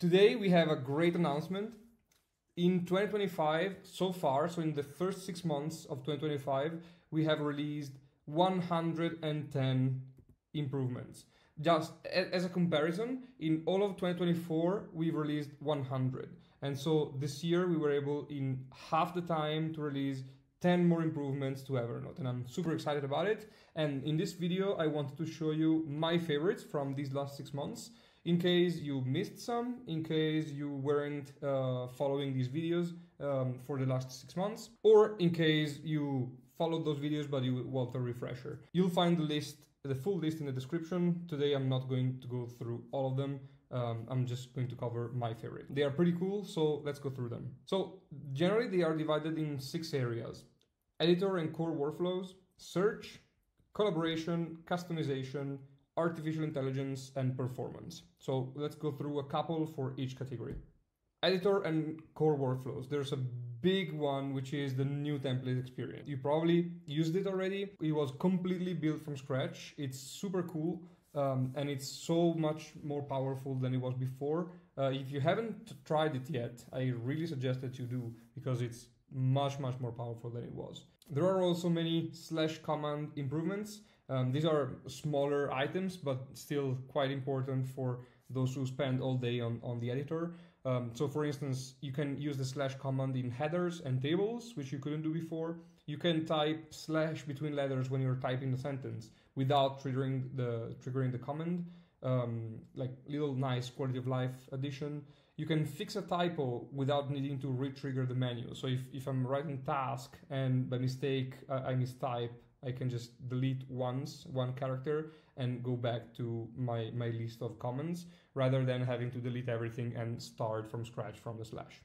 Today we have a great announcement. In 2025, so far, so in the first six months of 2025, we have released 110 improvements. Just as a comparison, in all of 2024, we've released 100. And so this year we were able in half the time to release 10 more improvements to Evernote and I'm super excited about it. And in this video, I wanted to show you my favorites from these last six months. In case you missed some, in case you weren't uh, following these videos um, for the last six months, or in case you followed those videos but you want a refresher. You'll find the list, the full list in the description. Today I'm not going to go through all of them. Um, I'm just going to cover my favorite. They are pretty cool, so let's go through them. So generally they are divided in six areas. Editor and core workflows, search, collaboration, customization, artificial intelligence, and performance. So let's go through a couple for each category. Editor and core workflows. There's a big one, which is the new template experience. You probably used it already. It was completely built from scratch. It's super cool um, and it's so much more powerful than it was before. Uh, if you haven't tried it yet, I really suggest that you do because it's much much more powerful than it was. There are also many slash command improvements. Um, these are smaller items, but still quite important for those who spend all day on, on the editor. Um, so for instance, you can use the slash command in headers and tables, which you couldn't do before. You can type slash between letters when you're typing a sentence without triggering the triggering the command. Um, like little nice quality of life addition. You can fix a typo without needing to re-trigger the menu. So if, if I'm writing task and by mistake I mistype, I can just delete once one character and go back to my, my list of comments rather than having to delete everything and start from scratch from the slash.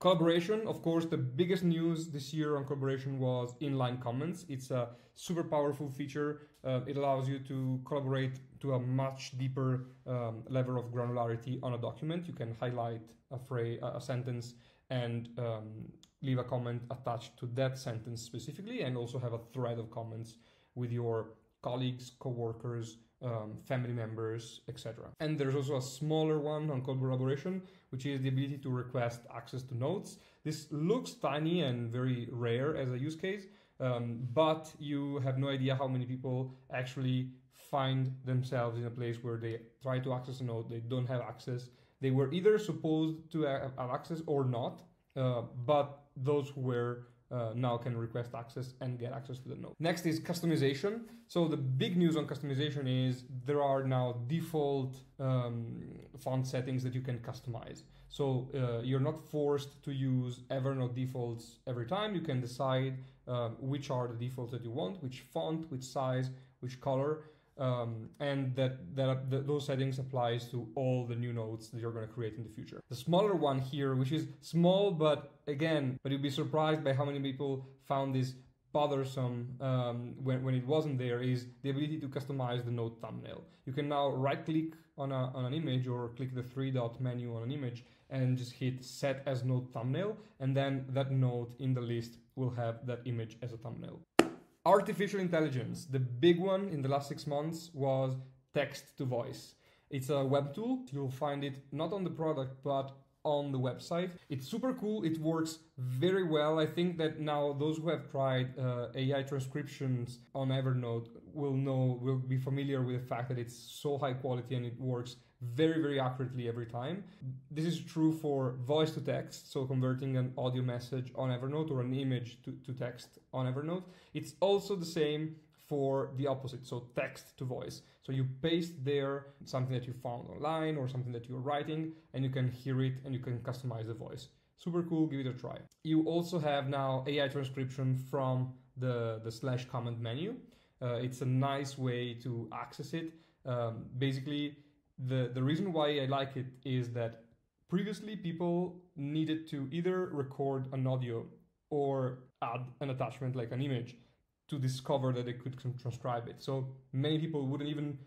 Collaboration, of course, the biggest news this year on collaboration was inline comments. It's a super powerful feature. Uh, it allows you to collaborate to a much deeper um, level of granularity on a document. You can highlight a phrase, a sentence, and um, leave a comment attached to that sentence specifically, and also have a thread of comments with your colleagues, coworkers, um, family members, etc. And there's also a smaller one on collaboration, which is the ability to request access to notes. This looks tiny and very rare as a use case, um, but you have no idea how many people actually find themselves in a place where they try to access a note, they don't have access. They were either supposed to have access or not, uh, but those who were uh, now can request access and get access to the note. Next is customization. So the big news on customization is there are now default um, font settings that you can customize. So uh, you're not forced to use Evernote defaults every time. You can decide uh, which are the defaults that you want, which font, which size, which color um, and that, that, that those settings applies to all the new notes that you're going to create in the future. The smaller one here, which is small, but again, but you'd be surprised by how many people found this bothersome um, when, when it wasn't there is the ability to customize the note thumbnail. You can now right click on, a, on an image or click the three dot menu on an image and just hit set as note thumbnail and then that note in the list will have that image as a thumbnail. Artificial intelligence, the big one in the last six months was text to voice. It's a web tool. You'll find it not on the product, but on the website. It's super cool. It works very well. I think that now those who have tried uh, AI transcriptions on Evernote will know, will be familiar with the fact that it's so high quality and it works very, very accurately every time. This is true for voice to text, so converting an audio message on Evernote or an image to, to text on Evernote. It's also the same for the opposite, so text to voice. So you paste there something that you found online or something that you're writing, and you can hear it and you can customize the voice. Super cool, give it a try. You also have now AI transcription from the, the slash command menu. Uh, it's a nice way to access it. Um, basically, the the reason why I like it is that previously people needed to either record an audio or add an attachment like an image to discover that they could transcribe it. So many people wouldn't even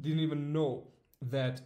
didn't even know that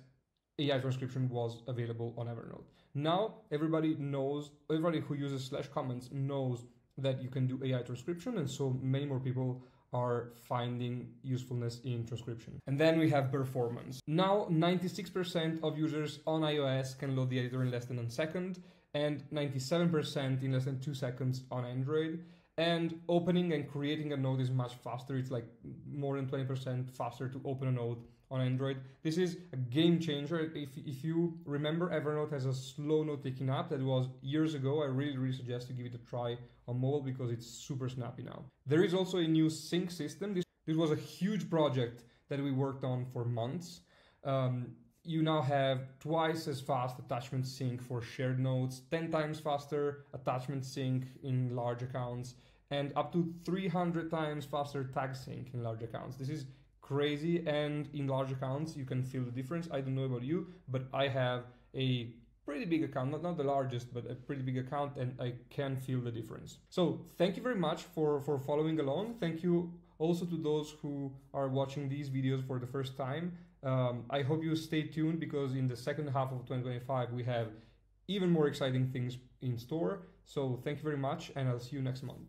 AI transcription was available on Evernote. Now everybody knows, everybody who uses slash commands knows that you can do AI transcription, and so many more people are finding usefulness in transcription. And then we have performance. Now, 96% of users on iOS can load the editor in less than a second, and 97% in less than two seconds on Android. And opening and creating a note is much faster. It's like more than 20% faster to open a note on Android. This is a game changer. If, if you remember, Evernote has a slow note taking app that was years ago. I really, really suggest you give it a try on mobile because it's super snappy now. There is also a new sync system. This, this was a huge project that we worked on for months. Um, you now have twice as fast attachment sync for shared notes, 10 times faster attachment sync in large accounts, and up to 300 times faster tag sync in large accounts. This is crazy, and in large accounts, you can feel the difference. I don't know about you, but I have a pretty big account, not, not the largest, but a pretty big account, and I can feel the difference. So, thank you very much for, for following along. Thank you also to those who are watching these videos for the first time. Um, I hope you stay tuned because in the second half of 2025 we have even more exciting things in store. So thank you very much and I'll see you next month.